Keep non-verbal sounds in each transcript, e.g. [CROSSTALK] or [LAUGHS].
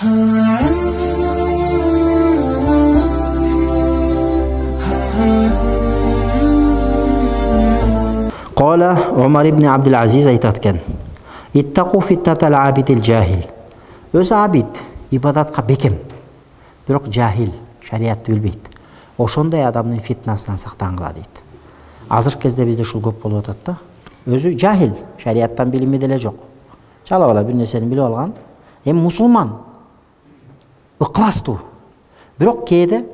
Омар ибн Абдул Азиз айтады екен иттақу фитнатал абидил жахил өзі абид ибадатқа бекем бирок жахил шариатты билбейт ошондой адамдын фитнасынан сактангыла дейт азыркы кезде бизде ушул көп болуп атат да өзү жахил шариаттан билими деле жок чалап ала бир нерсени билип алган эми мусулман ыкыластуу бирок кээде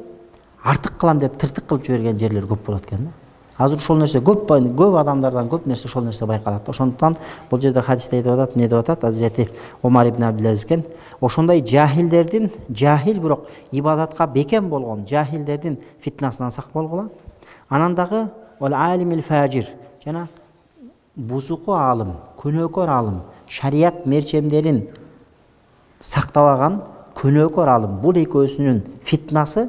артык кылам деп тыртык кылып жиберген жерлер көп болот экен да. Азыр ошол нерсе көп көп адамдардан көп нерсе ошол нерсе байкалат ошондуктан бул жерде хадисте айтып атат эмне деп атат азирети омар ибн абдулазиз экен. Ошондой жахилдердин жахил бирок ибадатка бекем болгон жахилдердин фитнасынан сак болгула. Анан дагы фажир жана бузуку аалым күнөөкөр аалым шарият мерчемдерин сактабаган күнөөкөр аалым бул экөөсүнүн фитнасы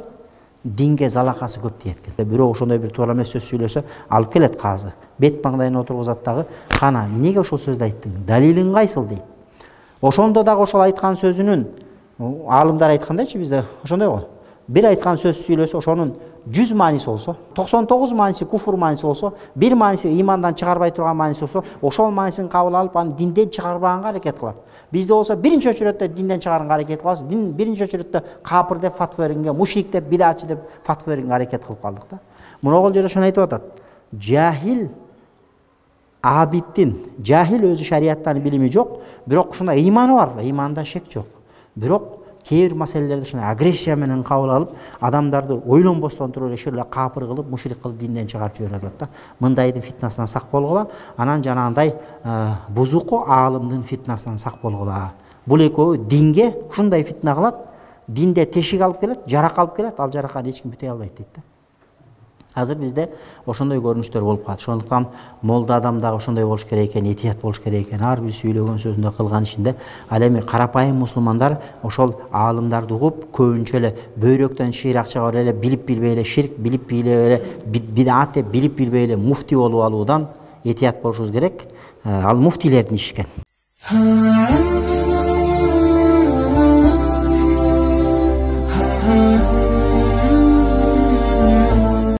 динге залакасы көп тиет экен бирөө ошондой бир туура эмес сөз сүйлөсө алып келет казы бет маңдайына отургузат дагы кана эмнеге ошол сөздү айттың? Далилиң кайсыл дейт ошондо дагы ошол айткан сөзүнүн аалымдар айткандайчы бизде? Ошондой го? Бир айткан сөз сүйлөсө ошонун жүз мааниси болсо токсон тогуз мааниси куфур мааниси болсо бир мааниси имандан чыгарбай турган мааниси болсо ошол маанисин кабыл алып аны динден чыгарбаганга аракет кылат бизде болсо биринчи очередте динден чыгарганга аракет кылабыз дин биринчи очередте капыр деп фатва бергенге мушрик деп бидачы деп фатва бергенге аракет кылып калдык да мына бул жерде ошону айтып атат жахил абидтин жахил өзү шариаттан билими жок бирок ушундай ыйманы бар ыйманда шек жок бирок маселелерди ушундай агрессия менен кабыл алып адамдарды ойлонбостон туруп эле эле капыр кылып мушрик кылып динден чыгарып жиберип атат да. Мындайдын фитнасынан сак болгула анан жанагындай бузуку аалымдын фитнасынан сак болгула бул экөө динге ушундай фитна кылат динде тешик алып келет жарак алып келет ал жараканы эч ким бүтөй албайт дейт да. Азыр бизде ошондой көрүнүштөр болуп калат. Ошондуктан молда адам дагы ошондой болуш керек экен этият болуш керек экен. Ар бир сүйлөгөн сөзүндө кылган ишинде ал эми карапайым мусулмандар ошол аалымдарды угуп көбүнчө эле бөйрөктөн шыйрак чыга эле билип билбей эле ширк билип билбей эле бидаат деп билип билбей эле муфти болуп алуудан этият болушубуз керек. Ал муфтилердин иши экен. [LAUGHS]